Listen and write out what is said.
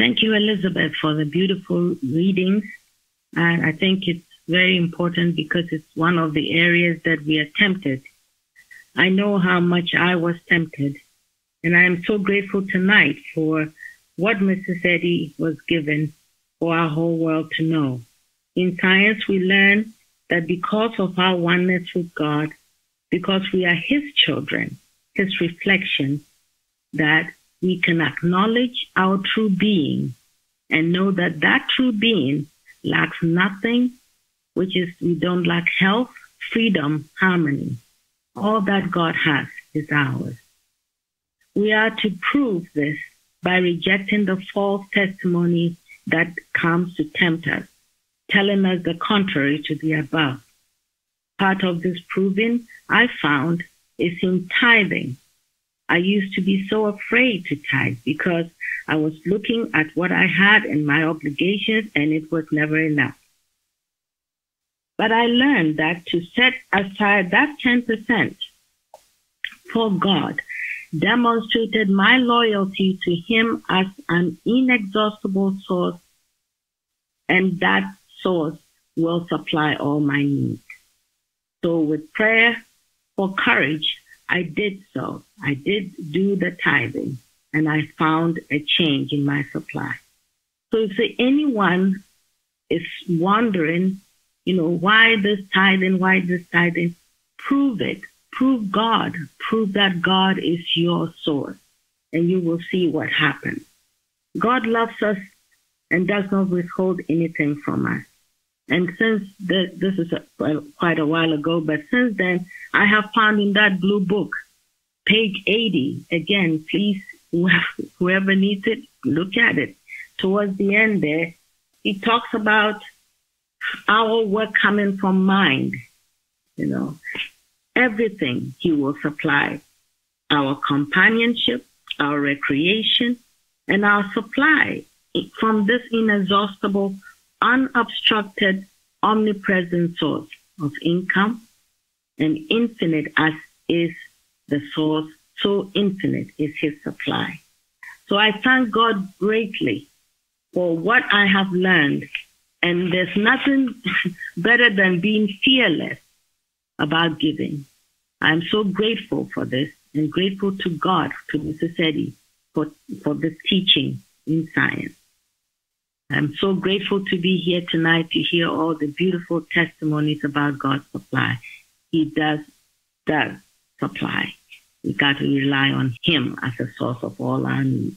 Thank you, Elizabeth, for the beautiful readings. And I think it's very important because it's one of the areas that we are tempted. I know how much I was tempted. And I am so grateful tonight for what Mrs. Eddy was given for our whole world to know. In science, we learn that because of our oneness with God, because we are His children, His reflection, that we can acknowledge our true being and know that that true being lacks nothing, which is we don't lack health, freedom, harmony. All that God has is ours. We are to prove this by rejecting the false testimony that comes to tempt us, telling us the contrary to the above. Part of this proving I found is in tithing. I used to be so afraid to tithe because I was looking at what I had and my obligations, and it was never enough. But I learned that to set aside that 10% for God demonstrated my loyalty to Him as an inexhaustible source, and that source will supply all my needs. So, with prayer for courage, I did so. I did do the tithing, and I found a change in my supply. So, if anyone is wondering, you know, why this tithing, why this tithing, prove it prove God, prove that God is your source, and you will see what happens. God loves us and does not withhold anything from us. And since this is a, quite a while ago, but since then, I have found in that blue book, page 80, again, please, whoever needs it, look at it. Towards the end there, it talks about our work coming from mind, you know, everything He will supply our companionship, our recreation, and our supply from this inexhaustible, unobstructed, omnipresent source of income and infinite as is the source, so infinite is his supply. So I thank God greatly for what I have learned. And there's nothing better than being fearless about giving. I'm so grateful for this and grateful to God, to Mrs. Eddy, for, for this teaching in science. I'm so grateful to be here tonight to hear all the beautiful testimonies about God's supply. He does, does supply. We got to rely on Him as a source of all our needs.